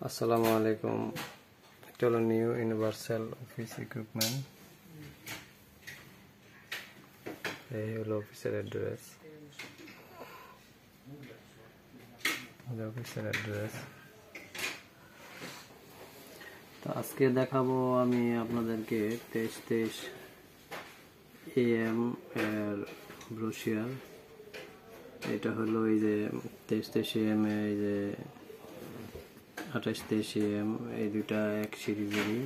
আসসালামু আলাইকুম। হলো নিউ ইউনিভার্সাল অফিস ইকুইপমেন্ট এই হলো অফিসের অ্যাড্রেস অফিসের অ্যাড্রেস তো আজকে দেখাবো আমি আপনাদেরকে তেইশ তেইশ এএম এর ব্রোশিয়ার এটা হলো এই যে তেইশ তেইশ এম এই যে আঠাশ তেইশ এম এই দুটা এক সিরিজেরই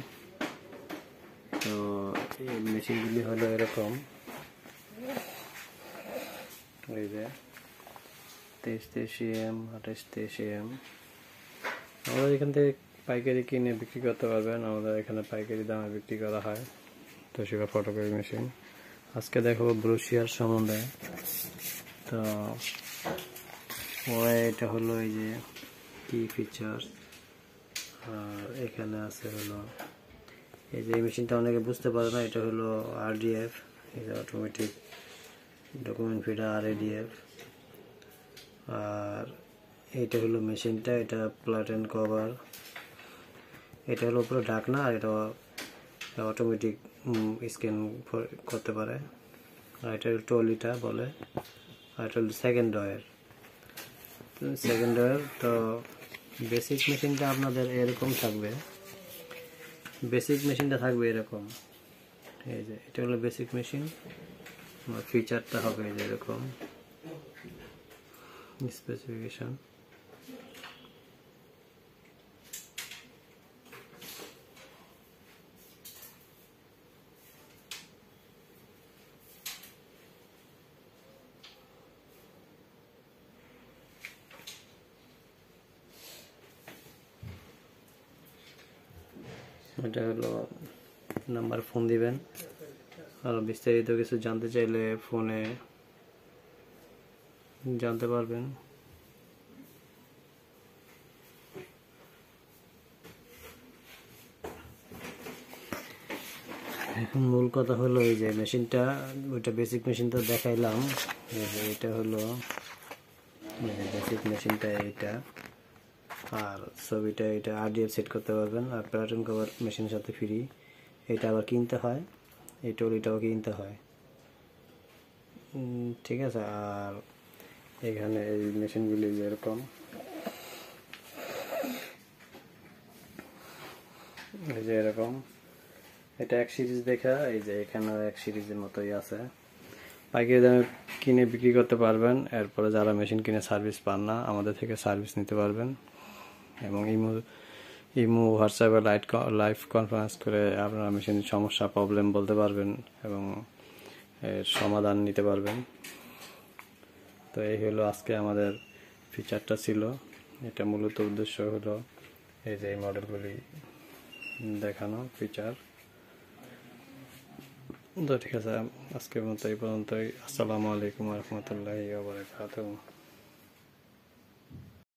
তো এই মেশিনগুলি হলো এরকম। এই যে, তেইশ তেইশ এম, আঠাশ তেইশ এম। আমাদের এখান থেকে পাইকারি কিনে বিক্রি করতে পারবেন। আমাদের এখানে পাইকারি দামে বিক্রি করা হয়। তোশিকা ফটোকপি মেশিন আজকে দেখাবো ব্রুশিয়ার সম্বন্ধে। তো এটা হলো এই যে কি ফিচার্স আর এখানে আছে হলো, এই যে মেশিনটা অনেকে বুঝতে পারে না, এটা হলো আরডিএফ যে অটোমেটিক ডকুমেন্ট ফিডার আর এডিএফ আর এইটা হলো মেশিনটা, এটা প্লাট অ্যান্ড কভার এটা হলো উপরে ঢাকনা, আর এটা অটোমেটিক স্ক্যান করতে পারে। আর এটা টলিটা বলে, আর এটা হলো সেকেন্ড ডয়ের সেকেন্ড ডয়ের তো বেসিক মেশিনটা আপনাদের এরকম থাকবে। বেসিক মেশিনটা থাকবে এরকম। এই যে, এটা হলো বেসিক মেশিন ফিচারটা হবে এরকম। স্পেসিফিকেশন এটা হলো নাম্বার ফোন দিবেন। আর বিস্তারিত কিছু জানতে চাইলে ফোনে জানতে পারবেন। এখন মূল কথা হলো এই যে মেশিনটা, ওইটা বেসিক মেশিন তো দেখাইলাম। এটা হলো বেসিক মেশিনটা এইটা। আর ছবিটা এটা আরডিএফ সেট করতে পারবেন, আর প্যাটার্ন কভার মেশিনের সাথে ফ্রি এটা আবার কিনতে হয়, এই টলিটাও কিনতে হয়। ঠিক আছে, আর এখানে এই মেশিনগুলি যেরকম। এই যে এরকম। এটা এক সিরিজ দেখা, এই যে এখানেও এক সিরিজের মতোই আছে। পাইকারি দামে কিনে বিক্রি করতে পারবেন, এরপরে যারা মেশিন কিনে সার্ভিস পান না, আমাদের থেকে সার্ভিস নিতে পারবেন। এবং ইমো ইমো, হোয়াটসঅ্যাপে লাইট লাইভ কনফারেন্স করে আপনারা মেশিন সমস্যা প্রবলেম বলতে পারবেন এবং এর সমাধান নিতে পারবেন। তো এই হলো আজকে আমাদের ফিচারটা ছিল। এটা মূলত উদ্দেশ্য হলো এই যে এই মডেলগুলি দেখানো ফিচার তো ঠিক আছে, আজকের মতো এই পর্যন্তই। আসসালামু আলাইকুম রহমতুল্লাহি